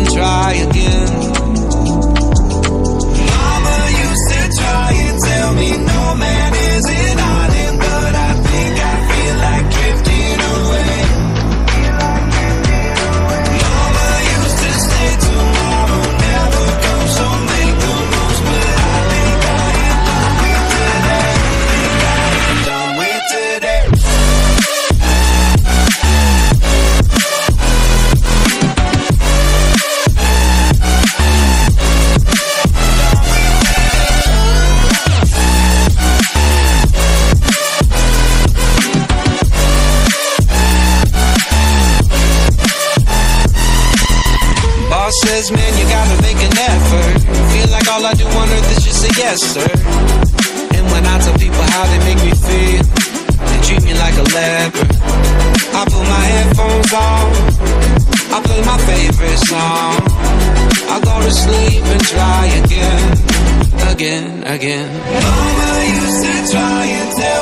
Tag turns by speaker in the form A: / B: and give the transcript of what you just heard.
A: and try again. Boss says, man, you gotta make an effort. Feel like all I do on earth is just say yes, sir. And when I tell people how they make me feel, they treat me like a leper. I put my headphones on, I play my favorite song. I go to sleep and try again, again, again. Mama used to try and tell